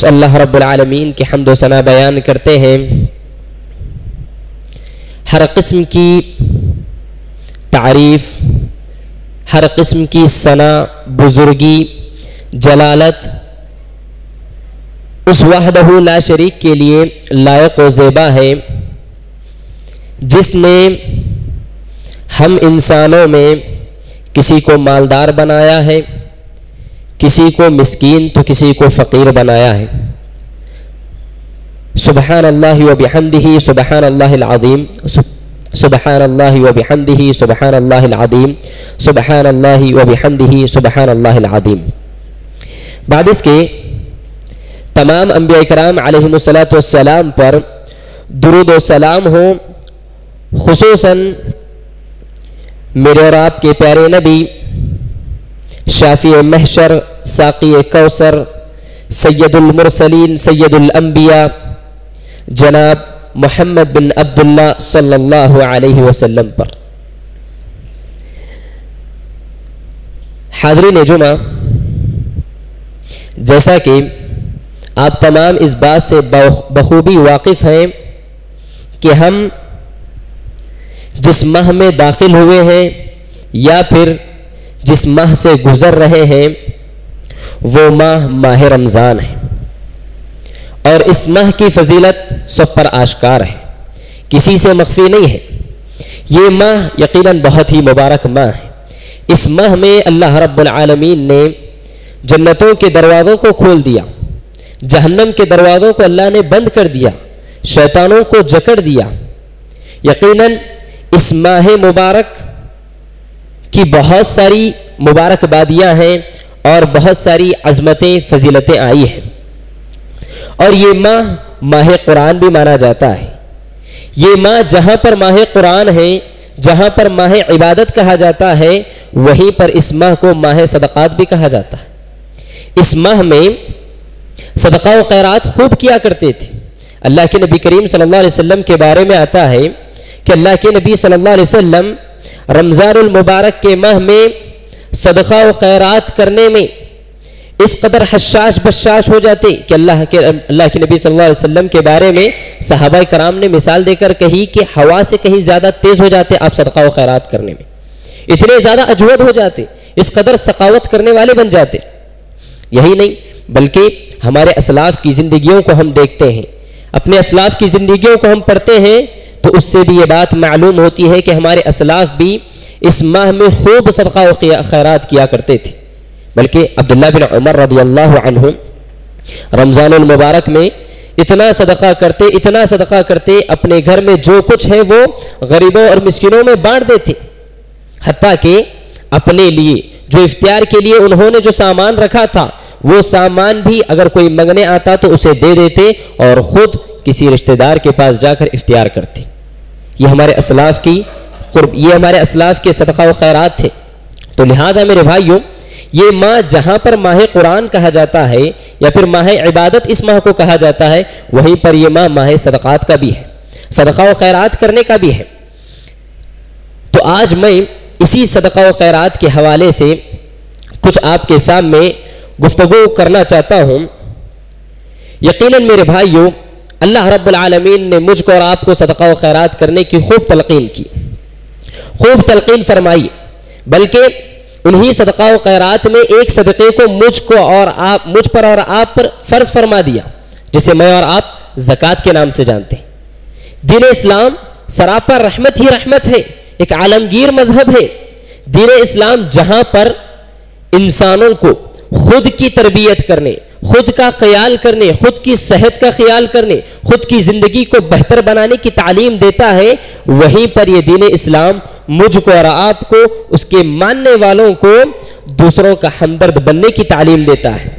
उस अल्लाह रब्बुल आलमीन की हमदो सना बयान करते हैं, हर किस्म की तारीफ़, हर किस्म की सना, बुजुर्गी, जलालत, उस वहदहू ला शरीक के लिए लायक व ज़ेबा है, जिसने हम इंसानों में किसी को मालदार बनाया है। किसी को मिस्कीन तो किसी को फ़कीर बनाया है। सुबहान अल्लाह सुबहान अल्लाज़ीम सुबहान अल्लाह सुबहान अल्लाज़ीम सुबहान अल्लाह सुबहान अल्लाज़ीम बाद इसके तमाम अम्बिया कराम अलैहिस्सलाम पर दुरुद सलाम हो खसूस मेरे और आपके प्यारे नबी शाफी महशर साकी कौसर सैदुलमरसलिन सैदुलम्बिया जनाब मोहम्मद बिन अब्दुल्ला सल्लल्लाहु अलैहि वसल्लम पर। जुमा, जैसा कि आप तमाम इस बात से बखूबी वाकिफ़ हैं कि हम जिस माह में दाखिल हुए हैं या फिर जिस माह से गुज़र रहे हैं, वो माह माह रमज़ान है। और इस माह की फजीलत सब पर आश्कार है। किसी से मख्फी नहीं है। ये माह यकीनन बहुत ही मुबारक माह है। इस माह में अल्लाह रब्बुल आलमीन ने जन्नतों के दरवाज़ों को खोल दिया, जहन्नम के दरवाज़ों को अल्लाह ने बंद कर दिया, शैतानों को जकड़ दिया। यकीनन इस माह मुबारक की बहुत सारी मुबारकबादियाँ हैं और बहुत सारी अजमतें, फजीलतें आई हैं। और ये माह माह कुरान भी माना जाता है। ये माह जहाँ पर माह कुरान है, जहाँ पर माह इबादत कहा जाता है, वहीं पर इस माह को माह सदक़ात भी कहा जाता है। इस माह में सदक़ा व खैरात खूब किया करते थे। अल्लाह के नबी करीम सल्लल्लाहु अलैहि वसल्लम के बारे में आता है कि अल्लाह के नबी सल्लल्लाहु अलैहि वसल्लम रमज़ानुल मुबारक के माह में सदक़ा व खैरात करने में इस कदर हशाश बशाश हो जाते कि अल्लाह के अल्लाह के नबी सल्लल्लाहु अलैहि वसल्लम के बारे में सहाबा कराम ने मिसाल देकर कही कि हवा से कहीं ज़्यादा तेज़ हो जाते आप सदका व खैरात करने में। इतने ज़्यादा अजवद हो जाते, इस कदर सकावत करने वाले बन जाते। यही नहीं, बल्कि हमारे असलाफ की ज़िंदगियों को हम देखते हैं। अपने असलाफ की ज़िंदगियों को हम पढ़ते हैं तो उससे भी ये बात मालूम होती है कि हमारे असलाफ भी इस माह में खूब सदका खैरात किया करते थे। बल्कि अब्दुल्ला बिन उमर रदी अल्लाह रमज़ान मुबारक में इतना सदका करते, इतना सदका करते, अपने घर में जो कुछ है वो गरीबों और मिस्किनों में बांट देते। हती कि अपने लिए, जो इफ्तियार के लिए उन्होंने जो सामान रखा था, वो सामान भी अगर कोई मंगने आता तो उसे दे देते और ख़ुद किसी रिश्तेदार के पास जाकर इफ्तियार करते। ये हमारे असलाफ की कुर्ब, ये हमारे असलाफ के सदका व खैरात थे। तो लिहाजा मेरे भाइयों, ये माह जहाँ पर माह कुरान कहा जाता है या फिर माह इबादत इस माह को कहा जाता है, वहीं पर यह माह माह सदक़ात का भी है, सदका व खैरात करने का भी है। तो आज मैं इसी सदका व खैरात के हवाले से कुछ आपके सामने गुफ्तगु करना चाहता हूँ। यकीनन मेरे भाइयों अल्लाह रब्बुल आलमीन ने मुझको और आपको सदका व खैरात करने की खूब तलकीन की। खूब तलकीन फरमाई, बल्कि उन्हीं सदका खैरात में एक सदक़े को मुझको और आप, मुझ पर और आप पर फ़र्ज़ फरमा दिया, जिसे मैं और आप ज़क़़त के नाम से जानते हैं। दीन इस्लाम सरापा रहमत ही रहमत है, एक आलमगीर मज़हब है। दीन इस्लाम जहाँ पर इंसानों को खुद की तरबियत करने खुद का ख्याल करने, खुद की सेहत का ख्याल करने, खुद की ज़िंदगी को बेहतर बनाने की तालीम देता है, वहीं पर यह दीन इस्लाम मुझको और आपको, उसके मानने वालों को दूसरों का हमदर्द बनने की तालीम देता है।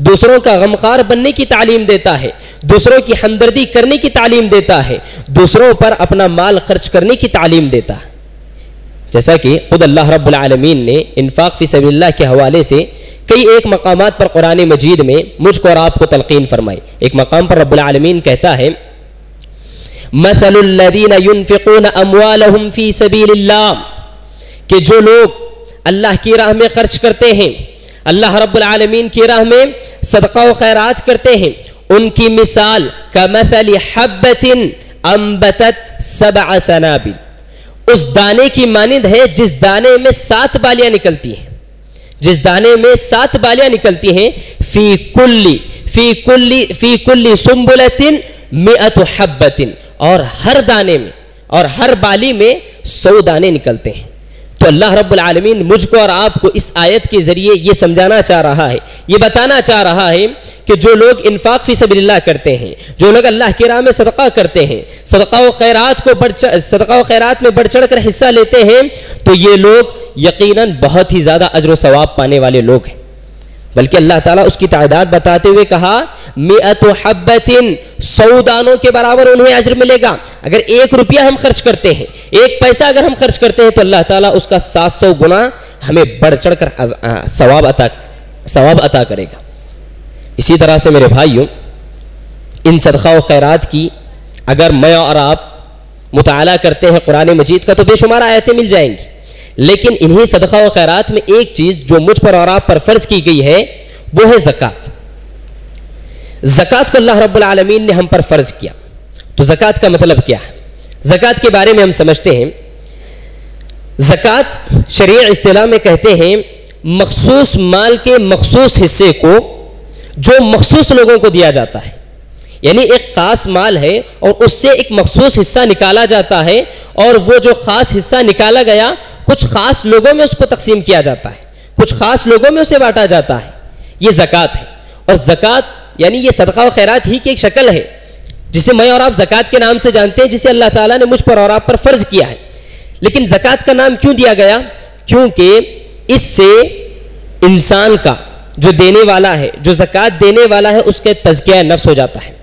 दूसरों का गमखार बनने की तालीम देता है, दूसरों की हमदर्दी करने की तालीम देता है, दूसरों पर अपना माल खर्च करने की तालीम देता है। जैसा कि खुद अल्लाह रब्बुल आलमीन ने इन्फाक फ़ी सबील्लाह के हवाले से कई एक मकाम पर कुरान मजीद में मुझको और आपको तलकीन फरमाई एक मकाम पर रब्बुल आलमीन कहता है कि जो लोग अल्लाह की राह में खर्च करते हैं, अल्लाह रबालमीन की राह में सदका खैरात करते हैं, उनकी मिसाल का हब्बतिन अम्बतत सब सनाबिल। उस दाने की मानंद है जिस दाने में सात बालियाँ निकलती हैं। जिस दाने में सात बालियाँ निकलती हैं, फ़ी कुल्ली फ़ी कुल्ली फ़ी कुल्ली सुम्बुलतिन मिअत हब्बतिन। और हर दाने में, और हर बाली में सौ दाने निकलते हैं। तो अल्लाह रब्बुल आलमीन मुझको और आपको इस आयत के ज़रिए ये समझाना चाह रहा है, ये बताना चाह रहा है कि जो लोग इन्फाक फ़ी सबल्ला करते हैं, जो लोग अल्लाह के राह में सदका करते हैं, सदका व खैरात को बढ़ सदका व खैरात में बढ़ चढ़ कर हिस्सा लेते हैं तो ये लोग यकीनन बहुत ही ज़्यादा अजर व सवाब पाने वाले लोग हैं। बल्कि अल्लाह ताला उसकी तादाद बताते हुए कहा, मियत हब्बतिन, सौ दानों के बराबर उन्हें अजर मिलेगा। अगर एक रुपया हम खर्च करते हैं, एक पैसा अगर हम खर्च करते हैं तो अल्लाह ताला उसका सात सौ गुना हमें बढ़ चढ़ कर सवाब अता सवाब अता करेगा। इसी तरह से मेरे भाइयों, इन सदका खैरात की अगर मैं और आप मुताला करते हैं कुरान मजीद का तो बेशुमार आयतें मिल जाएँगी। लेकिन इन्हीं सदका व खैरात में एक चीज़ जो मुझ पर और आप पर फ़र्ज़ की गई है, वो है ज़क़़त। ज़क़़त को अल्लाह रब्बुल आलमीन ने हम पर फ़र्ज़ किया। तो ज़क़़त का मतलब क्या है? ज़क़़त के बारे में हम समझते हैं। ज़क़़त शरीय अतलाह में कहते हैं, मखसूस माल के मखसूस हिस्से को, जो मखसूस लोगों को दिया जाता है। यानी एक ख़ास माल है और उससे एक मखसूस हिस्सा निकाला जाता है और वो जो ख़ास हिस्सा निकाला गया, कुछ ख़ास लोगों में उसको तकसीम किया जाता है। कुछ ख़ास लोगों में उसे बांटा जाता है। ये ज़क़़त है। और ज़क़़त यानी ये सदका व खैरात ही की एक शक्ल है, जिसे मैं और आप ज़क़़त के नाम से जानते हैं, जिसे अल्लाह ताला ने मुझ पर और आप पर फ़र्ज़ किया है। लेकिन ज़क़़त का नाम क्यों दिया गया? क्योंकि इससे इंसान का जो देने वाला है, जो ज़क़़त देने वाला है, उसके तजकिया नफ्स हो जाता है।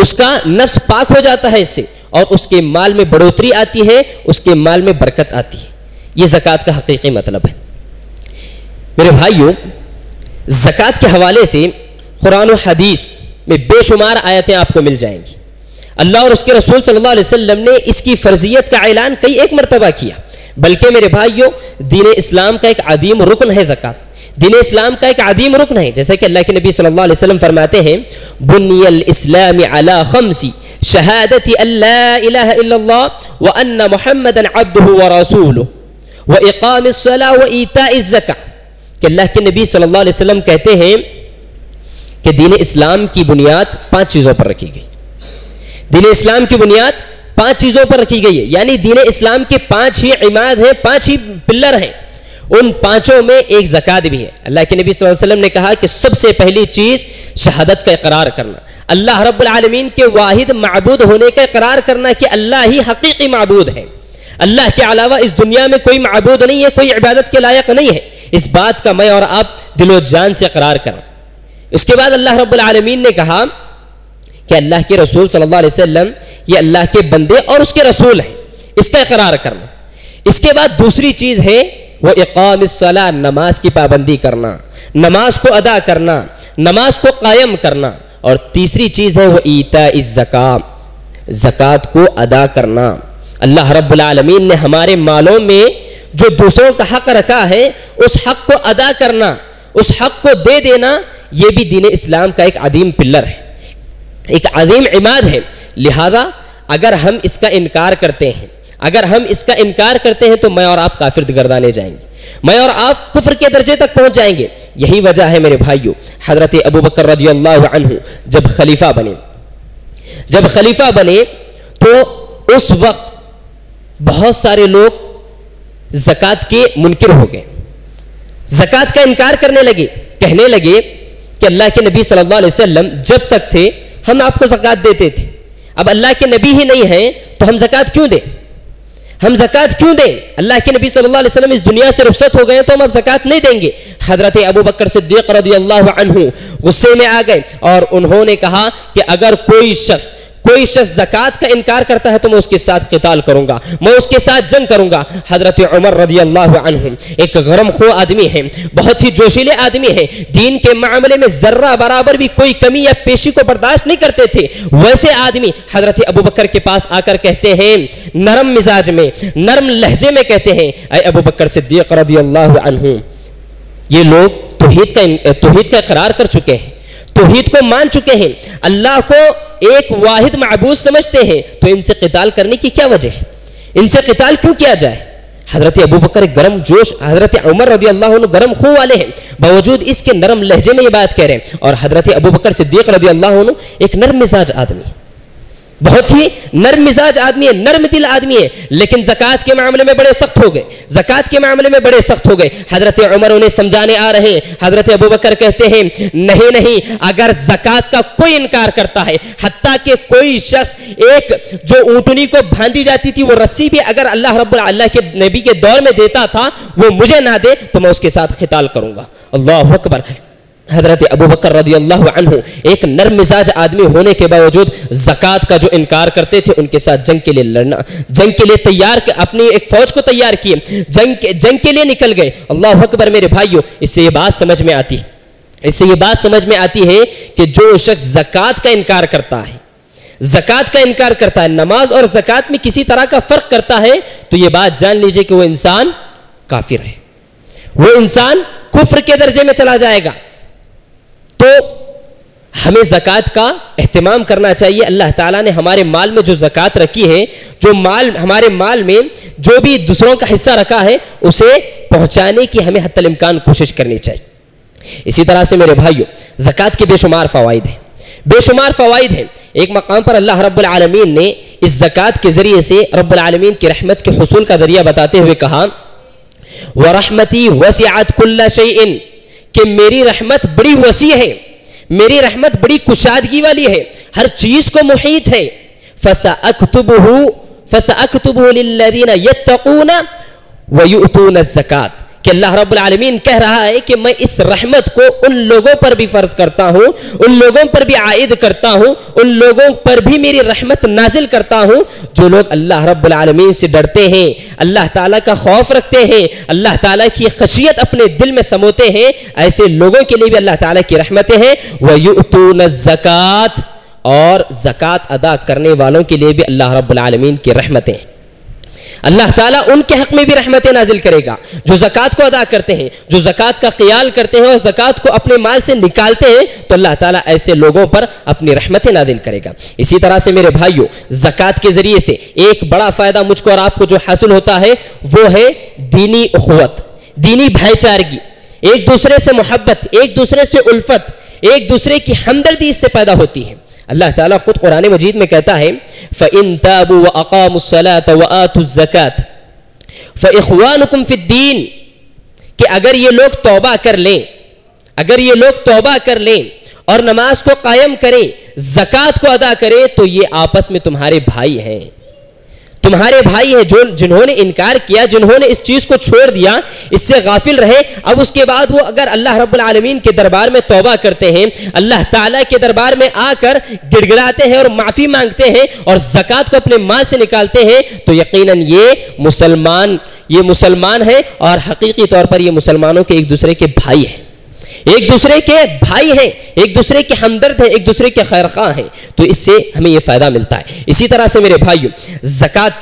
उसका नफ्स पाक हो जाता है इससे और उसके माल में बढ़ोतरी आती है, उसके माल में बरकत आती है। यह ज़क़़त का हकीकी मतलब है। मेरे भाइयों, ज़क़़त के हवाले से कुरान हदीस में बेशुमार आयतें आपको मिल जाएँगी। अल्लाह और उसके रसूल सल्लल्लाहु अलैहि वसल्लम ने इसकी फ़र्जियत का ऐलान कई एक मरतबा किया। बल्कि मेरे भाइयों, दीन इस्लाम का एक अदीम रुकन है ज़क़़त। दीन इस्लाम का एक आदिम रुकन है। जैसे कि अल्लाह के नबी सल्लल्लाहु अलैहि वसल्लम फरमाते हैं, बुनियल इस्लाम अला खमसी, शहादत अल्लाह व अन्न मोहम्मद अब्दुहु व रसूलुहु, व इकाम व ईता ज़का कि अल्लाह के नबी सल्लल्लाहु अलैहि वसल्लम कहते हैं कि दीन इस्लाम की बुनियाद पाँच चीज़ों पर रखी गई। दीन इस्लाम की बुनियाद पाँच चीज़ों पर रखी गई है। यानी दीन इस्लाम के पाँच ही इमाद हैं, पाँच ही पिल्लर हैं। उन पाँचों में एक जक़ात भी है। अल्लाह के नबी वसल्लम ने कहा कि सबसे पहली चीज़ शहादत का इकरार करना। अल्लाह रब्बुल आलमीन के वाहिद मबूद होने का इकरार करना कि अल्लाह ही हकीकी मबूद है। अल्लाह के अलावा इस दुनिया में कोई मबूद नहीं है, कोई इबादत के लायक नहीं है। इस बात का मैं और आप दिलो जान से करार करें। उसके बाद अल्लाह रब्बुल आलमीन ने कहा कि अल्लाह के रसूल सल्लल्लाहु अलैहि वसल्लम, ये अल्लाह के बंदे और उसके रसूल हैं। इसका इकरार करना। इसके बाद दूसरी चीज़ है वह इकाम नमाज़ की पाबंदी करना, नमाज़ को अदा करना, नमाज़ को कायम करना। और तीसरी चीज़ है वह ईता ज़का ज़क़़त को अदा करना। अल्लाह रब्बुल आलमीन ने हमारे मालों में जो दूसरों का हक रखा है, उस हक को अदा करना, उस हक को दे देना यह भी दीन इस्लाम का एक अदीम पिल्लर है, एक अदीम इमाद है। लिहाजा अगर हम इसका इनकार करते हैं अगर हम इसका इनकार करते हैं तो मैं और आप काफिर गर्दाने जाएँगे। मैं और आप कुफर के दर्जे तक पहुँच जाएँगे। यही वजह है मेरे भाइयों, हज़रत अबू बकर जब खलीफा बने। जब खलीफा बने तो उस वक्त बहुत सारे लोग जक़ात के मुनकर हो गए। जक़ात का इनकार करने लगे, कहने लगे कि अल्लाह के नबी सल्लल्लाहु अलैहि वसल्लम जब तक थे, हम आपको जक़ात देते थे। अब अल्लाह के नबी ही नहीं है तो हम जक़ात क्यों दें? हम जक़ात क्यों दें? अल्लाह के नबी सल्लल्लाहु अलैहि वसल्लम इस दुनिया से रुख्सत हो गए तो हम अब जक़ात नहीं देंगे। हज़रत अबू बकर सिद्दीक रदी अल्लाह गुस्से में आ गए और उन्होंने कहा कि अगर कोई शख्स कोई शख्स जक़ात का इनकार करता है तो मैं उसके साथ कताल करूँगा, मैं उसके साथ जंग करूँगा। हज़रत उमर रज़ी अल्लाह एक गरम खो आदमी है, बहुत ही जोशीले आदमी है। दीन के मामले में जर्रा बराबर भी कोई कमी या पेशी को बर्दाश्त नहीं करते थे। वैसे आदमी हज़रत अबू बकर के पास आकर कहते हैं, नरम मिजाज में, नरम लहजे में कहते हैं अय अबू बकर सिद्दीक रदी अल्लाह ये लोग तोहीद का तोहीद का करार कर चुके हैं। तोहीद को मान चुके हैं। अल्लाह को एक वाहिद महबूज समझते हैं। तो इनसे कताल करने की क्या वजह है? इनसे कताल क्यों किया जाए? हज़रत अबू बकर गर्म जोश, हज़रत उमर रज़ी अल्लाह गर्म खू वाले हैं। बावजूद इसके नरम लहजे में ये बात कह रहे हैं। और हज़रत अबू बकर सिद्दीक रज़ी अल्लाह एक नरम मिजाज आदमी। बहुत ही नर्म मिजाज आदमी है, नर्म दिल आदमी है, लेकिन जक़ात के मामले में बड़े सख्त हो गए। जक़ात के मामले में बड़े सख्त हो गए। हज़रत उमर उन्हें समझाने आ रहे हैं। हज़रत अबू बकर कहते हैं, नहीं नहीं, अगर जक़ात का कोई इनकार करता है, हत्या के कोई शख्स एक जो ऊँटनी को बांधी जाती थी, वो रस्सी भी अगर अल्लाह अल्लाह के नबी के दौर में देता था, वो मुझे ना दे तो मैं उसके साथ खिताल करूँगा। अल्लाह अकबर। हज़रत अबू बकर रदी अल्लाह एक नर्म मिजाज आदमी होने के बावजूद जक़ात का जो इनकार करते थे, उनके साथ जंग के लिए लड़ना, जंग के लिए तैयार अपनी एक फौज को तैयार किए, जंग के जंग के लिए निकल गए। अल्लाह अकबर मेरे भाइयों, इससे ये बात समझ में आती है इससे ये बात समझ में आती है कि जो शख्स जक़ात का इनकार करता है, जक़ात का इनकार करता है, नमाज़ और जक़ात में किसी तरह का फ़र्क करता है तो यह बात जान लीजिए कि वो इंसान काफिर है। वो इंसान कुफ्र के दर्जे में चला जाएगा। तो हमें ज़क़़त का अहतमाम करना चाहिए। अल्लाह ताला ने हमारे माल में जो ज़क़़त रखी है, जो माल, हमारे माल में जो भी दूसरों का हिस्सा रखा है, उसे पहुँचाने की हमें हतमकान कोशिश करनी चाहिए। इसी तरह से मेरे भाइयों, ज़क़़त के बेशुमार फ़वाद हैं। बेशुमार फ़वाद हैं। एक मकाम पर अल्लाह रब्बुल ने इस ज़क़़त के ज़रिए से रब्बुल की रहमत के हसूल का ज़रिया बताते हुए कहा व रहमती वसीत कुल्ला शैन कि मेरी रहमत बड़ी वसी है, मेरी रहमत बड़ी कुशादगी वाली है, हर चीज़ को मुहित है। फसा अकतुबहू फसा अकतुबीन यत्तकून वयुतून जक़ात। कि अल्लाह रब्बुल आलमीन कह रहा है कि मैं इस रहमत को उन लोगों पर भी फ़र्ज़ करता हूँ, उन लोगों पर भी आयद करता हूँ, उन लोगों पर भी मेरी रहमत नाजिल करता हूँ। जो लोग अल्लाह रब्बुल आलमीन से डरते हैं, अल्लाह ताला का खौफ रखते हैं, अल्लाह ताला की खशियत अपने दिल में समोते हैं, ऐसे लोगों के लिए भी अल्लाह ताला की रहमतें हैं। वह ज़क़़त और ज़क़़त अदा करने वालों के लिए भी अल्लाह रब्बुल आलमीन की रहमतें अल्लाह ताला उनके हक में भी रहमत नाजिल करेगा। जो जक़ात को अदा करते हैं, जो जक़ात का ख्याल करते हैं और जक़ात को अपने माल से निकालते हैं तो अल्लाह ताला ऐसे लोगों पर अपनी रहमत नाजिल करेगा। इसी तरह से मेरे भाइयों, जक़ात के ज़रिए से एक बड़ा फ़ायदा मुझको और आपको जो हासिल होता है, वो है दीनी अखवत दीनी भाईचारगी। एक दूसरे से मोहब्बत, एक दूसरे से उल्फत, एक दूसरे की हमदर्दी इससे पैदा होती है। अल्लाह ताला खुद कुरान मजीद में कहता है फ़िन ताबू व अकामसलात व आतुज़क़ात फ़िखवानकुम फ़िद्दीन कि अगर ये लोग तोबा कर लें, अगर ये लोग तोबा कर लें और नमाज़ को कायम करें, जक़ात को अदा करें तो ये आपस में तुम्हारे भाई हैं। तुम्हारे भाई हैं जो जिन्होंने इनकार किया, जिन्होंने इस चीज़ को छोड़ दिया, इससे गाफिल रहे। अब उसके बाद वो अगर अल्लाह रब्बुल आलमीन के दरबार में तौबा करते हैं, अल्लाह ताला के दरबार में आकर गिड़गिड़ाते हैं और माफ़ी मांगते हैं और ज़क़़त को अपने माल से निकालते हैं तो यकीनन ये मुसलमान ये मुसलमान है और हकीकी तौर पर ये मुसलमानों के एक दूसरे के भाई हैं। एक दूसरे के भाई हैं, एक दूसरे के हमदर्द हैं, एक दूसरे के खैरखा हैं। तो इससे हमें यह फ़ायदा मिलता है। इसी तरह से मेरे भाइयों, ज़क़़त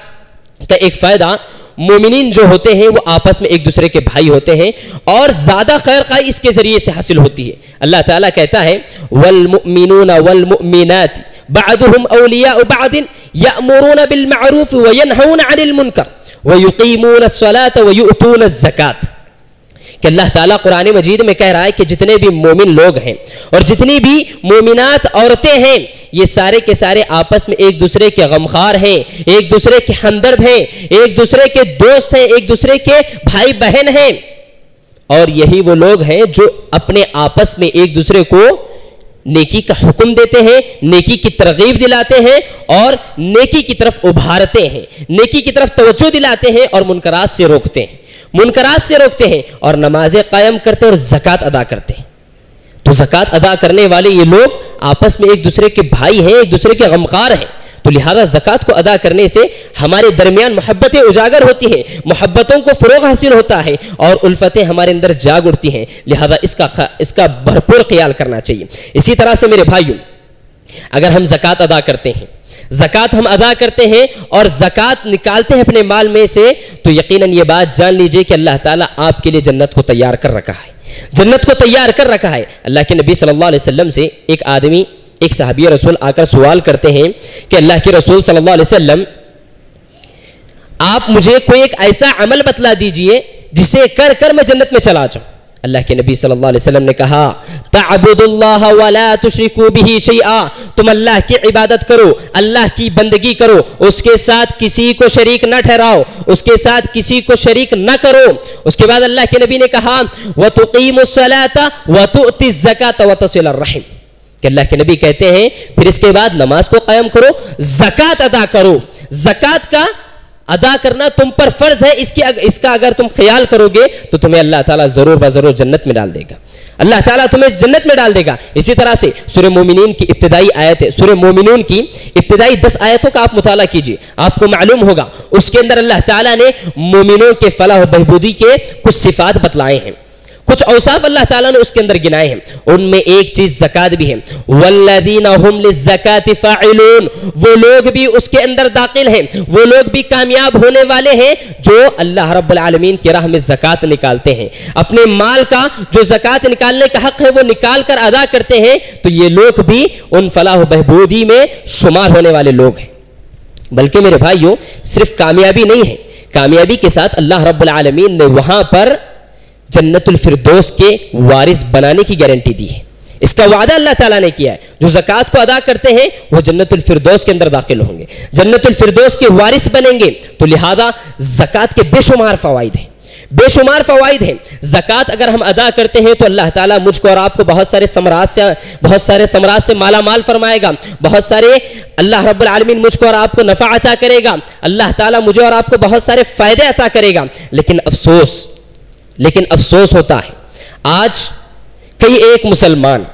का एक फ़ायदा मोमिन जो होते हैं, वो आपस में एक दूसरे के भाई होते हैं और ज़्यादा खैर खाई इसके ज़रिए से हासिल होती है। अल्लाह ताला कहता है वलमिन वलमिनत बादुम अलिया बादिन यामुरून बिलमारूफ वयनहून अनिल मुनकर वयुकीमून सलात वयुतून ज़कात कि अल्लाह ताला कुरान मजीद में कह रहा है कि जितने भी मोमिन लोग हैं और जितनी भी मोमिनात औरतें हैं, ये सारे के सारे आपस में एक दूसरे के गमखार हैं, एक दूसरे के हमदर्द हैं, एक दूसरे के दोस्त हैं, एक दूसरे के भाई बहन हैं। और यही वो लोग हैं जो अपने आपस में एक दूसरे को नेकी का हुक्म देते हैं, नेकी की तरगीब दिलाते हैं और नेकी की तरफ़ उभारते हैं, नेकी की तरफ़ तवज्जो दिलाते हैं और मुनकरात से रोकते हैं। मुनकरात से रोकते हैं और नमाजें कायम करते और जक़ात अदा करते हैं। तो जक़ात अदा करने वाले ये लोग आपस में एक दूसरे के भाई हैं, एक दूसरे के गमकार हैं। तो लिहाजा जक़ात को अदा करने से हमारे दरमियान मोहब्बतें उजागर होती हैं, मोहब्बतों को फ़रोग हासिल होता है और उल्फतें हमारे अंदर जाग उठती हैं। लिहाजा इसका इसका भरपूर ख्याल करना चाहिए। इसी तरह से मेरे भाइयों, अगर हम जक़ात अदा करते हैं जक़ात हम अदा करते हैं और जक़ात निकालते हैं अपने माल में से तो यकीनन ये बात जान लीजिए कि अल्लाह ताला आपके लिए जन्नत को तैयार कर रखा है। जन्नत को तैयार कर रखा है। अल्लाह के नबी सल्लल्लाहु अलैहि वसल्लम से एक आदमी, एक सहाबी रसूल आकर सवाल करते हैं कि अल्लाह के रसूल सल्लल्लाहु अलैहि आप मुझे कोई एक ऐसा अमल बतला दीजिए जिसे कर कर मैं जन्नत में चला जाऊँ। अल्लाह के नबी सल्लल्लाहु अलैहि वसल्लम ने कहा तुम अल्लाह की इबादत करो, अल्लाह की बंदगी करो, उसके साथ किसी को शरीक न ठहराओ, उसके साथ किसी को शरीक न करो। उसके बाद अल्लाह के नबी ने कहा, व तुकीमुस्सलाता व तुअतिज़ ज़कात व तसिलुर रहम कि अल्लाह के नबी कहते हैं, फिर इसके बाद नमाज़ को कायम करो, जक़ात अदा करो। जक़ात का अदा करना तुम पर फ़र्ज़ है इसकी अग, इसका अगर तुम ख्याल करोगे तो तुम्हें अल्लाह ताला ज़रूर ब ज़रूर जन्नत में डाल देगा। अल्लाह ताला तुम्हें जन्नत में डाल देगा। इसी तरह से सुर मोमिन की इब्तदाई आयत सुर मोमिन की इब्तदाई दस आयतों का आप मुताल कीजिए। आपको मालूम होगा उसके अंदर अल्लाह ताला ने मोमिनों के फलाह बहबूदी के कुछ सिफात बतलाए हैं। कुछ औसाफ अल्लाह ताला ने उसके अंदर गिनाए हैं। उनमें एक चीज़ जक़ात भी है। वल्लदीन हम फ़ाइलून। वो लोग भी उसके अंदर दाखिल हैं। वो लोग भी कामयाब होने वाले हैं जो अल्लाह रब्बुल आलमीन की राह में जक़ात निकालते हैं। अपने माल का जो जक़ात निकालने का हक है, वो निकाल कर अदा करते हैं। तो ये लोग भी उन फलाह बहबूदी में शुमार होने वाले लोग हैं। बल्कि मेरे भाइयों, सिर्फ़ कामयाबी नहीं है। कामयाबी के साथ अल्लाह रब्बुल आलमीन ने वहाँ पर जन्नतुल फिरदौस के वारिस बनाने की गारंटी दी है। इसका वादा अल्लाह ताला ने किया है। जो जक़ात को अदा करते हैं, वो जन्नतुल फिरदौस के अंदर दाखिल होंगे। जन्नतुल फिरदौस के वारिस बनेंगे तो लिहाजा जक़ात के बेशुमार फ़वाद हैं। बेशुमार फ़वाद हैं। ज़क़़त अगर हम अदा करते हैं तो अल्लाह ताला मुझको और आपको बहुत सारे समराज से, बहुत सारे समराज से माला माल फरमाएगा। बहुत सारे अल्लाह रब्बुल आलमीन मुझको और आपको नफ़ा अता करेगा। अल्लाह ताला मुझे और आपको बहुत सारे फ़ायदे अता करेगा। लेकिन अफसोस लेकिन अफसोस होता है। आज कई एक मुसलमान,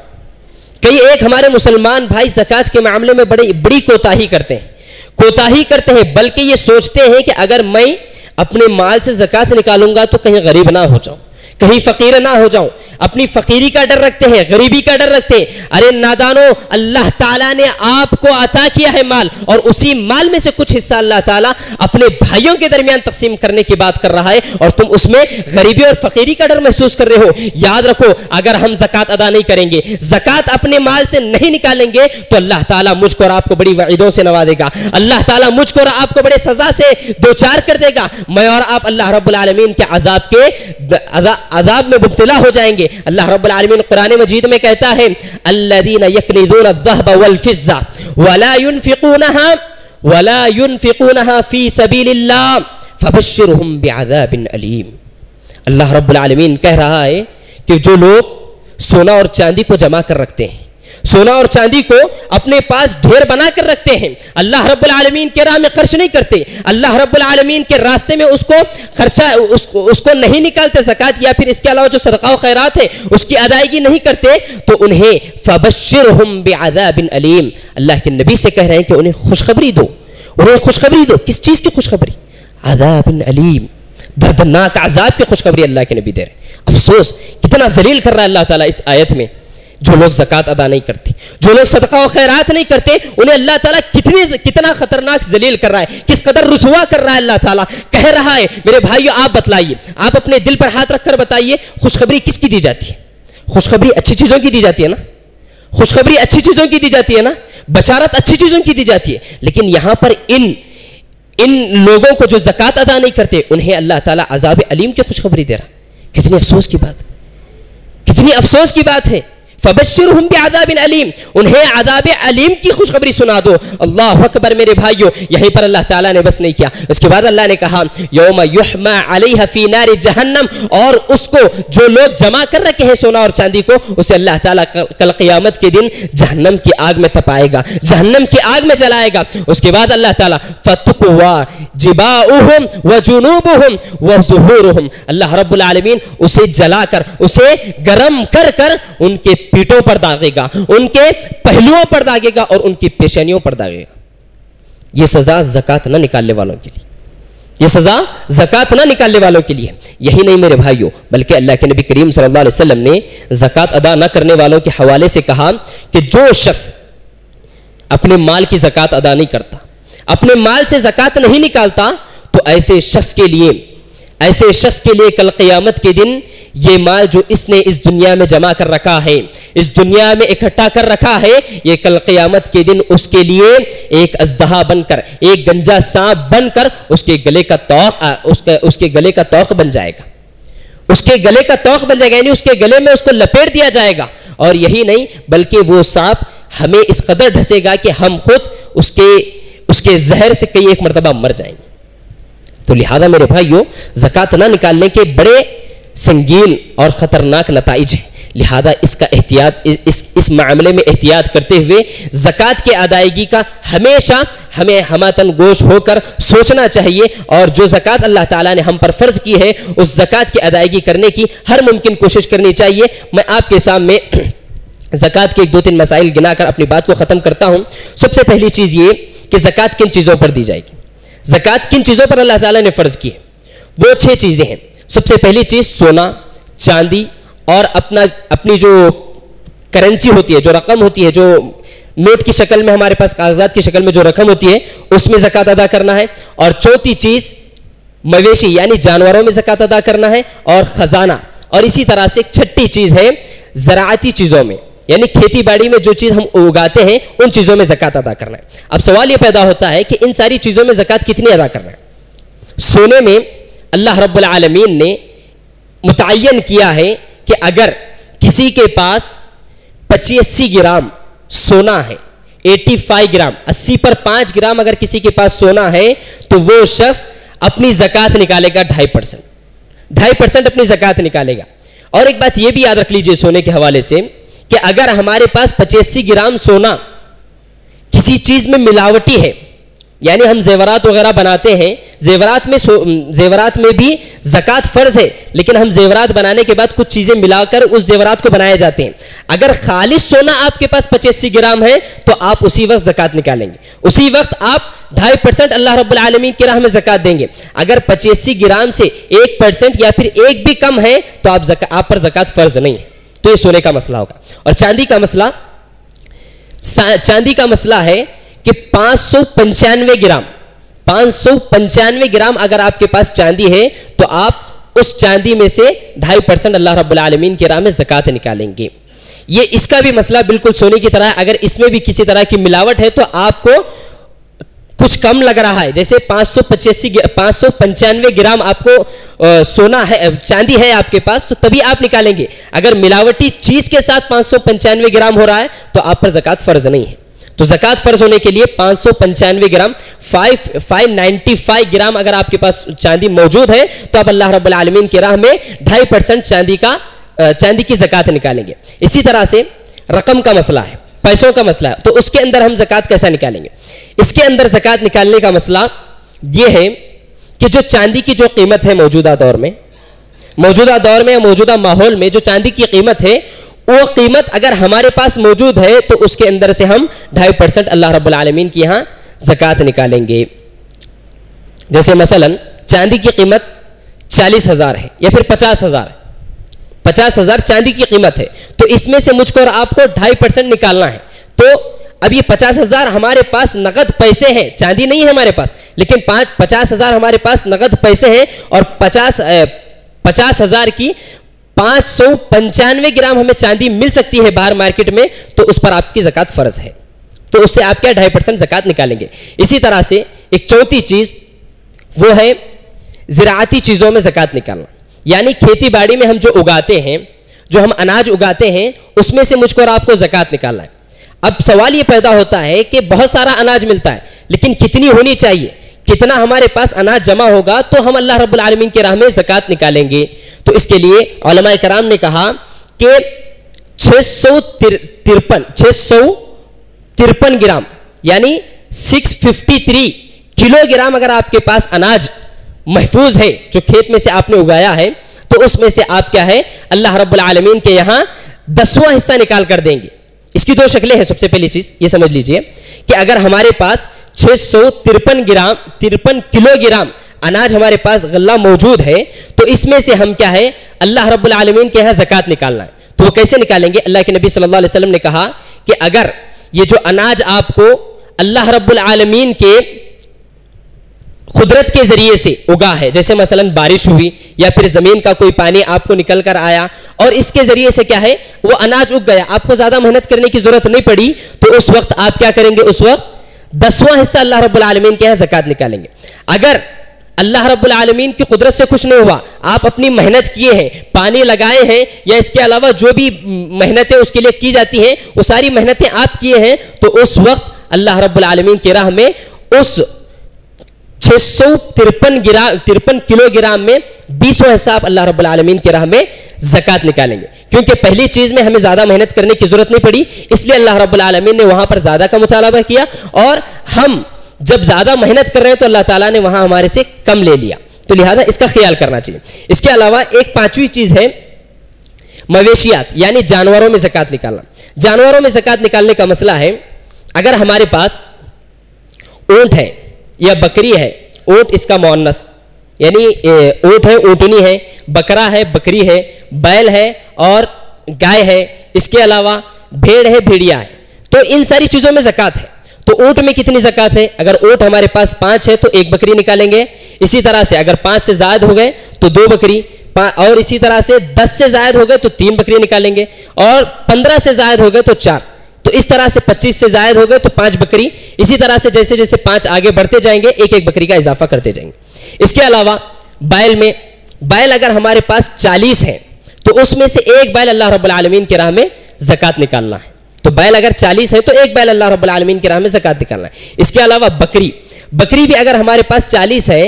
कई एक हमारे मुसलमान भाई जक़ात के मामले में बड़े, बड़ी कोताही करते हैं। कोताही करते हैं, बल्कि ये सोचते हैं कि अगर मैं अपने माल से जक़ात निकालूँगा तो कहीं गरीब ना हो जाऊँ, कहीं फ़कीर ना हो जाऊँ। अपनी फकीरी का डर रखते हैं, गरीबी का डर रखते हैं। अरे नादानो, अल्लाह ताला ने आपको अता किया है माल और उसी माल में से कुछ हिस्सा अल्लाह ताला अपने भाइयों के दरमियान तकसीम करने की बात कर रहा है और तुम उसमें गरीबी और फकीरी का डर महसूस कर रहे हो। याद रखो, अगर हम जक़ात अदा नहीं करेंगे, जक़ात अपने माल से नहीं निकालेंगे तो अल्लाह ताला मुझको और आपको बड़ी वईदों से नवा देगा। अल्लाह ताला मुझको और आपको बड़े सजा से दो चार कर देगा। मैं और आप अल्लाह रब्बुल आलमीन के अजाब के अजाब में मुब्तला हो जाएँगे। अल्लाह रब्बुल आलमीन कुरान मजीद में कहता है, अल्लदीन अद्दहब वल वला युनफिकूनहा फ़ी सबीलिल्लाह, फबश्शिरहुम बिअज़ाबिन अलीम. अल्लाह रब्बुल आलमीन कह रहा है कि जो लोग सोना और चांदी को जमा कर रखते हैं सोना और चांदी को अपने पास ढेर बना कर रखते हैं। अल्लाह रब्बुल आलमीन के राह में खर्च नहीं करते। अल्लाह रब्बुल आलमीन के रास्ते में उसको खर्चा उसको उसको नहीं निकालते जक़ात या फिर इसके अलावा जो सदका खैरात है, उसकी अदायगी नहीं करते तो उन्हें फबशिर हम बिन अलीम। अल्लाह के नबी से कह रहे हैं कि उन्हें खुशखबरी दो। उन्हें खुशखबरी दो। किस चीज़ की खुशखबरी? बिन अलीम। दर्दनाक आजाब की खुशखबरी अल्लाह के नबी दे रहे अफसोस, कितना जलील कर रहा है अल्लाह ताला इस आयत में। जो लोग जक़ात अदा नहीं करते, जो लोग सदका और खैरात नहीं करते, उन्हें अल्लाह ताला कितनी कितना खतरनाक जलील कर रहा है, किस कदर रसुआ कर रहा है अल्लाह ताला। कह रहा है, मेरे भाइयों, आप बतलाइए, आप अपने दिल पर हाथ रखकर बताइए, खुशखबरी किसकी दी जाती है? खुशखबरी अच्छी चीज़ों की दी जाती है ना? खुशखबरी अच्छी चीज़ों की दी जाती है ना? बशारत अच्छी चीज़ों की दी जाती है। लेकिन यहाँ पर इन इन लोगों को जो जक़ात अदा नहीं करते, उन्हें अल्लाह ताला अजाब अलीम की खुशखबरी दे रहा। कितनी अफसोस की बात। कितनी अफसोस की बात है। फबशर हम आदाबिन अलीम उन्हें आदाब अलीम की खुशखबरी सुना दो अल्लाह अकबर मेरे भाइयों यहीं पर अल्लाह ताला ने बस नहीं किया उसके बाद अल्लाह ने कहा योम युहमा अलैहा नार जहन्नम और उसको जो लोग जमा कर रखे हैं सोना और चांदी को उसे अल्लाह ताला कल क़ियामत के दिन जहन्नम की आग में तपाएगा जहन्नम की आग में जलाएगा उसके बाद अल्लाह ताला फतुकुवा जिबाउहुम व जुनूबुहुम व ज़ुहूरुहुम अल्लाह रब्बुल आलमीन उसे जलाकर उसे गरम कर कर उनके पीठों पर दागेगा, उनके पहलुओं पर दागेगा और उनकी पेशनियों पर दागेगा। यह सजा जक़ात न निकालने वालों के लिए। यह सजा जक़ात ना निकालने वालों के लिए। यही नहीं मेरे भाइयों, बल्कि अल्लाह के नबी करीम सल्लल्लाहु अलैहि वसल्लम ने जक़ात अदा न करने वालों के हवाले से कहा कि जो शख्स अपने माल की जक़ात अदा नहीं करता, अपने माल से जक़ात नहीं निकालता तो ऐसे शख्स के लिए ऐसे शख्स के लिए कल क़यामत के दिन ये माल जो इसने इस दुनिया में जमा कर रखा है, इस दुनिया में इकट्ठा कर रखा है, ये कल क़यामत के दिन उसके लिए एक अजदहा बनकर, एक गंजा सांप बनकर उसके गले का तौक उसके उसके गले का तौक बन जाएगा। उसके गले का तौक बन जाएगा, यानी उसके गले में उसको लपेट दिया जाएगा। और यही नहीं, बल्कि वो सांप हमें इस कदर ढसेगा कि हम खुद उसके उसके जहर से कई एक मरतबा मर जाएँगे। तो लिहाजा मेरे भाइयों जक़ात ना निकालने के बड़े संगीन और ख़तरनाक नतज हैं। लिहाजा इसका एहतियात इस, इस मामले में एहतियात करते हुए ज़क़़त के अदायगी का हमेशा हमें हमातन गोश होकर सोचना चाहिए और जो ज़क़़त अल्लाह ताला ने हम पर फ़र्ज़ की है उस ज़क़़त की अदायगी करने की हर मुमकिन कोशिश करनी चाहिए। मैं आपके सामने ज़क़़त के एक दो तीन मसाइल गिनाकर अपनी बात को ख़त्म करता हूँ। सबसे पहली चीज़ ये कि ज़क़़त किन चीज़ों पर दी जाएगी? ज़क़़त किन चीज़ों पर अल्लाह ताला ने फ़र्ज़ की है? वो छः चीज़ें हैं। सबसे पहली चीज़, सोना, चांदी और अपना, अपनी जो करेंसी होती है, जो रकम होती है, जो नोट की शक्ल में हमारे पास, कागजात की शक्ल में जो रकम होती है, उसमें जक़ात अदा करना है। और चौथी चीज़, मवेशी यानी जानवरों में जक़ात अदा करना है और ख़जाना। और इसी तरह से छठी चीज़ है ज़राती चीज़ों में। यानी खेती बाड़ी में जो चीज़ हम उगाते हैं, उन चीज़ों में जक़ात अदा करना है। अब सवाल यह पैदा होता है कि इन सारी चीज़ों में जक़ात कितनी अदा करना है? सोने में अल्लाह रब्बुल आलमीन ने मुतन किया है कि अगर किसी के पास पचासी ग्राम सोना है 85 ग्राम 80 पर 5 ग्राम अगर किसी के पास सोना है तो वो शख्स अपनी जक़ात निकालेगा ढाई परसेंट। ढाई परसेंट अपनी जक़ात निकालेगा। और एक बात यह भी याद रख लीजिए सोने के हवाले से कि अगर हमारे पास पचासी ग्राम सोना किसी चीज़ में मिलावटी है, यानी हम जेवरात वगैरह बनाते हैं, जेवरात में जेवरात में भी जक़ात फ़र्ज़ है, लेकिन हम जेवरात बनाने के बाद कुछ चीज़ें मिलाकर उस जेवरात को बनाए जाते हैं। अगर खालिश सोना आपके पास पचासी ग्राम है तो आप उसी वक्त जक़ात निकालेंगे। उसी वक्त आप ढाई परसेंट अल्लाह रब्बुल आलमीन की राह में ज़क़़त देंगे। अगर पचासी ग्राम से एक परसेंट या फिर एक भी कम है तो आप आप पर ज़क़़त फ़र्ज़ नहीं है। तो ये सोने का मसला होगा। और चांदी का मसला चांदी का मसला है कि पाँच ग्राम पाँच ग्राम अगर आपके पास चांदी है तो आप उस चांदी में से ढाई परसेंट अल्लाह के की राह में जक़ात निकालेंगे। ये, इसका भी मसला बिल्कुल सोने की तरह है। अगर इसमें भी किसी तरह की मिलावट है तो आपको कुछ कम लग रहा है। जैसे पाँच सौ पचासी पाँच सौ पंचानवे ग्राम आपको आ, सोना है चांदी है आपके पास तो तभी आप निकालेंगे। अगर मिलावटी चीज़ के साथ पाँच सौ पंचानवे ग्राम हो रहा है तो आप पर जक़ात फ़र्ज़ नहीं है। तो जक़ात फ़र्ज़ होने के लिए पाँच सौ पंचानवे gram five five ninety five gram अगर आपके पास चांदी मौजूद है तो आप अल्लाह रब्बुल आलमीन की राह में ढाई परसेंट चांदी का चांदी की जक़ात निकालेंगे। इसी तरह से रकम का मसला है। पैसों का मसला। है तो उसके अंदर हम जक़ात कैसा निकालेंगे? इसके अंदर जक़ात निकालने का मसला यह है कि जो चांदी की जो कीमत है मौजूदा दौर में, मौजूदा दौर में मौजूदा माहौल में जो चांदी की कीमत है, वो कीमत अगर हमारे पास मौजूद है तो उसके अंदर से हम ढाई परसेंट अल्लाह रब्बुल आलमीन की यहाँ जक़ात निकालेंगे। जैसे मसलन, चांदी की कीमत चालीस हज़ार है या फिर पचास हज़ार है। पचास हज़ार चांदी की कीमत है। तो इसमें से मुझको और आपको ढाई परसेंट निकालना है। तो अब ये पचास हज़ार हमारे पास नगद पैसे हैं। चांदी नहीं है हमारे पास, लेकिन पाँच पचास हज़ार हमारे पास नगद पैसे हैं और पचास पचास हज़ार की पाँच सौ पंचानवे ग्राम हमें चांदी मिल सकती है बाहर मार्केट में तो उस पर आपकी जक़ात फ़र्ज़ है। तो उससे आप क्या ढाई परसेंट जक़ात निकालेंगे? इसी तरह से एक चौथी चीज़, वो है ज़राती चीज़ों में जक़ात निकालना। यानी खेती बाड़ी में हम जो उगाते हैं, जो हम अनाज उगाते हैं, उसमें से मुझको और आपको जक़ात निकालना है। अब सवाल ये पैदा होता है कि बहुत सारा अनाज मिलता है, लेकिन कितनी होनी चाहिए? कितना हमारे पास अनाज जमा होगा तो हम अल्लाह रब्बुल आलमीन के राह में जक़ात निकालेंगे। तो इसके लिए कराम ने कहा कि सौ तिरपन, छह सौ तिरपन ग्राम, यानी 653 किलोग्राम अगर आपके पास अनाज महफूज है, जो खेत में से आपने उगाया है तो उसमें से आप क्या है, अल्लाह रब्बुल आलमीन के यहाँ दसवां हिस्सा निकाल कर देंगे। इसकी दो शक्लें हैं सबसे पहली चीज़, ये समझ लीजिए, कि अगर हमारे पास छह सौ तिरपन ग्राम, तिरपन किलोग्राम अनाज हमारे पास गल्ला मौजूद है तो इसमें से हम क्या है, अल्लाह रब्बुल आलमीन के यहाँ जक़ात निकालना है। तो वो कैसे निकालेंगे? अल्लाह के नबी सल्लल्लाहु अलैहि वसल्लम ने कहा कि अगर ये जो अनाज आपको अल्लाह रब्बुल आलमीन के कुदरत के ज़रिए से उगा है। जैसे मसलन बारिश हुई या फिर ज़मीन का कोई पानी आपको निकल कर आया और इसके ज़रिए से क्या है, वो अनाज उग गया। आपको ज़्यादा मेहनत करने की ज़रूरत नहीं पड़ी तो उस वक्त आप क्या करेंगे, उस वक्त दसवां हिस्सा अल्लाह रब्बुल आलमीन के यहाँ जक़ात निकालेंगे। अगर अल्लाह रब्बुल आलमीन की कुदरत से कुछ नहीं हुआ, आप अपनी मेहनत किए हैं, पानी लगाए हैं, या इसके अलावा जो भी मेहनतें उसके लिए की जाती हैं, वो सारी मेहनतें आप किए हैं तो उस वक्त अल्लाह रब्बुल आलमीन की राह में उस सौ तिरपन गिरा, तिरपन किलोग्राम में बीसों आप अल्लाह रब्बुल आलमीन की राह में जक़ात निकालेंगे। क्योंकि पहली चीज़ में हमें ज़्यादा मेहनत करने की ज़रूरत नहीं पड़ी, इसलिए अल्लाह रब्बुल आलमीन ने वहाँ पर ज़्यादा का मुतालबा किया और हम जब ज़्यादा मेहनत कर रहे हैं तो अल्लाह ताला ने वहाँ हमारे से कम ले लिया। तो लिहाजा इसका ख्याल करना चाहिए। इसके अलावा एक पांचवी चीज़ है, मवेशियात, यानी जानवरों में जक़ात निकालना। जानवरों में जक़ात निकालने का मसला है, अगर हमारे पास ऊँट है या बकरी है ऊँट इसका मोनस यानी ऊँट है ऊंटनी है, बकरा है, बकरी है, बैल है और गाय है। इसके अलावा भेड़ है, भेड़िया है। तो इन सारी चीज़ों में जक़ात है। तो ऊँट में कितनी जक़ात है? अगर ऊँट हमारे पास पाँच है तो एक बकरी निकालेंगे। इसी तरह से अगर पाँच से जायद हो गए तो दो बकरी। और इसी तरह से दस से जायद हो गए तो तीन बकरी निकालेंगे। और पंद्रह से जायद हो गए तो चार। तो इस तरह से पच्चीस से जायद हो गए तो पाँच बकरी। इसी तरह से जैसे जैसे पाँच आगे बढ़ते जाएँगे एक एक बकरी का इजाफा करते जाएँगे। इसके अलावा, बैल में, बैल अगर हमारे पास चालीस है तो उसमें से एक बैल अल्लाह रब्बुल आलमीन के राह में जक़ात निकालना है। तो बैल अगर चालीस है तो एक बैल अल्लाह रब्बुल आलमीन की राह में जक़ात निकालना है। इसके अलावा बकरी बकरी भी अगर हमारे पास चालीस है,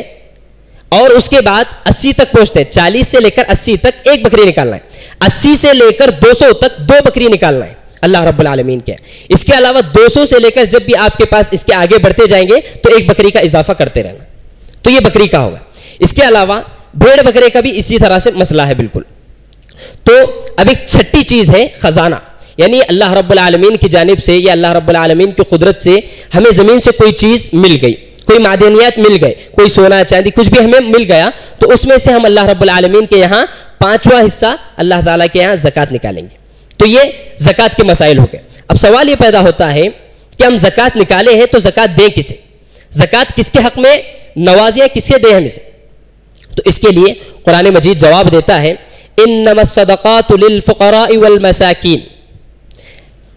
और उसके बाद 80 तक पहुँचते हैं 40 से लेकर 80 तक एक बकरी निकालना है। 80 से लेकर 200 तक दो बकरी निकालना है। अल्लाह रब्बुल आलमीन के। इसके अलावा 200 से लेकर जब भी आपके पास इसके आगे बढ़ते जाएँगे तो एक बकरी का इजाफा करते रहना। तो ये बकरी का होगा। इसके अलावा भेड़ बकरे का भी इसी तरह से मसला है बिल्कुल। तो अब एक छठी चीज़ है खजाना। यानी अल्लाह रब्बुल आलमीन की जानिब से या अल्लाह रब्बुल आलमीन की कुदरत से हमें ज़मीन से कोई चीज़ मिल गई, कोई मादनियात मिल गए कोई सोना, चांदी, कुछ भी हमें मिल गया तो उसमें से हम अल्लाह रब्बुल आलमीन के यहाँ पांचवा हिस्सा अल्लाह ताला के यहाँ जक़ात निकालेंगे। तो ये जक़ात के मसाइल हो गए। अब सवाल ये पैदा होता है कि हम जक़ात निकाले हैं तो जक़ात दें किसे? जक़ात किसके हक में? नवाजियाँ किसके दें हम इसे तो इसके लिए कुरान मजीद जवाब देता है इन नमसदक़ातफ़रा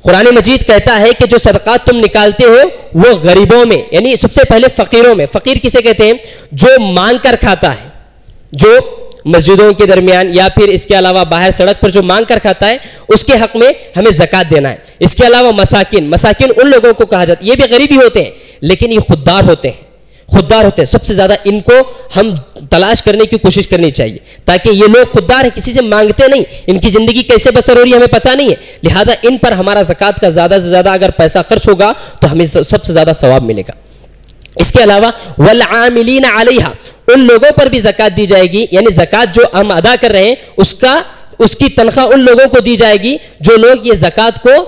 कुरान मजीद कहता है कि जो सदक़ात तुम निकालते हो, वो गरीबों में, यानी सबसे पहले फ़कीरों में। फ़कीर किसे कहते हैं? जो मांग कर खाता है, जो मस्जिदों के दरमियान या फिर इसके अलावा बाहर सड़क पर जो मांग कर खाता है, उसके हक में हमें जक़ात देना है। इसके अलावा मसाकिन मसाकिन उन लोगों को कहा जाता है। ये भी गरीबी होते हैं, लेकिन ये खुददार होते हैं। खुददार होते हैं। सबसे ज़्यादा इनको हम तलाश करने की कोशिश करनी चाहिए, ताकि ये लोग खुददार हैं, किसी से मांगते नहीं। इनकी ज़िंदगी कैसे बसर हो रही है, हमें पता नहीं है। लिहाजा इन पर हमारा जक़ात का ज़्यादा से ज़्यादा अगर पैसा खर्च होगा तो हमें सबसे ज़्यादा सवाब मिलेगा। इसके अलावा वल आमिलीन आलिहा उन लोगों पर भी जक़ात दी जाएगी, यानी जक़ात जो हम अदा कर रहे हैं, उसका, उसकी तनख्वाह उन लोगों को दी जाएगी, जो लोग ये जक़ात को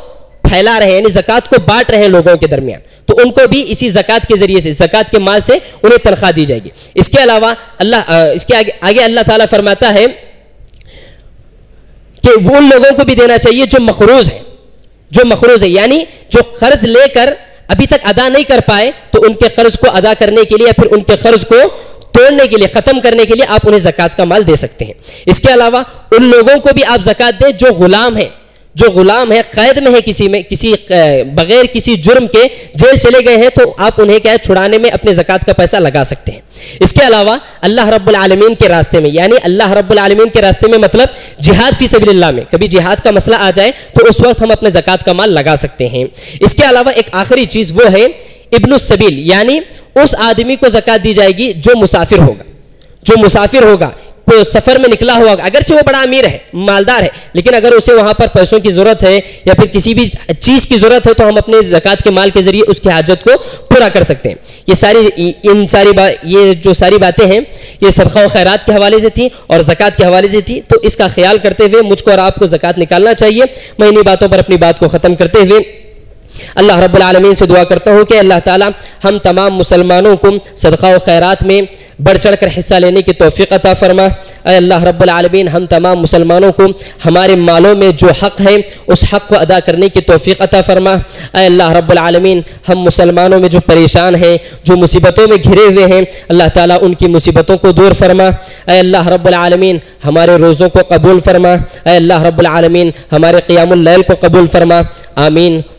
फैला रहे हैं, यानी जक़ात को बांट रहे हैं लोगों के दरमियान। तो उनको भी इसी जक़ात के ज़रिए से, जक़ात के माल से उन्हें तनख्वाह दी जाएगी। इसके अलावा, अल्लाह इसके आगे आगे अल्लाह ताला फरमाता है कि वो उन लोगों को भी देना चाहिए जो मखरूज है, जो मखरूज है, यानी जो कर्ज लेकर अभी तक अदा नहीं कर पाए तो उनके कर्ज को अदा करने के लिए या फिर उनके कर्ज को तोड़ने के लिए, खत्म करने के लिए आप उन्हें जक़ात का माल दे सकते हैं। इसके अलावा उन लोगों को भी आप जक़ात दें जो गुलाम हैं। जो गुलाम है, कैद में है किसी में, किसी बगैर किसी जुर्म के जेल चले गए हैं तो आप उन्हें क्या है, छुड़ाने में अपने जक़ात का पैसा लगा सकते हैं। इसके अलावा अल्लाह रब्बुल आलमीन के रास्ते में, यानी अल्लाह रब्बुल आलमीन के रास्ते में मतलब जिहाद फ़ी सबिल्ला में, कभी जिहाद का मसला आ जाए तो उस वक्त हम अपने जक़ात का माल लगा सकते हैं। इसके अलावा एक आखिरी चीज़ वो है, इब्न सबील, यानी उस आदमी को जक़ात दी जाएगी जो मुसाफिर होगा, जो मुसाफिर होगा। सफ़र में निकला हुआ, अगरचे वो बड़ा अमीर है, मालदार है, लेकिन अगर उसे वहाँ पर पैसों की ज़रूरत है, या फिर किसी भी चीज़ की ज़रूरत है तो हम अपने ज़क़़त के माल के ज़रिए उसकी हाजत को पूरा कर सकते हैं। ये सारी, इन सारी बात ये जो सारी बातें हैं, ये सरखा खैरात के हवाले से थी और ज़क़़त के हवाले से थी तो इसका ख्याल करते हुए मुझको और आपको ज़क़़त निकालना चाहिए। मैं इन्हीं बातों पर अपनी बात को ख़त्म करते हुए अल्लाह रब्बुल आलमीन से दुआ करता हूँ कि अल्लाह ताला हम तमाम मुसलमानों को सदक़ा व खैरात में बढ़ चढ़ कर हिस्सा लेने की तोफ़ी अता फरमा। अल्लाह रब्बुल आलमीन, हम तमाम मुसलमानों को हमारे मालों में जो हक़ है, उस हक़ को अदा करने की तोफ़ी अता फरमा। अल्लाह रब्बुल आलमीन, हम मुसलमानों में जो परेशान हैं, जो मुसीबतों में घिरे हुए हैं, अल्लाह ताला उनकी मुसीबतों को दूर फरमा। अल्लाह रब्बुल आलमीन, हमारे रोज़ों को कबूल फरमा। अल्लाह रब्बुल आलमीन, हमारे क़ियामुल को कबूल फरमा। आमीन।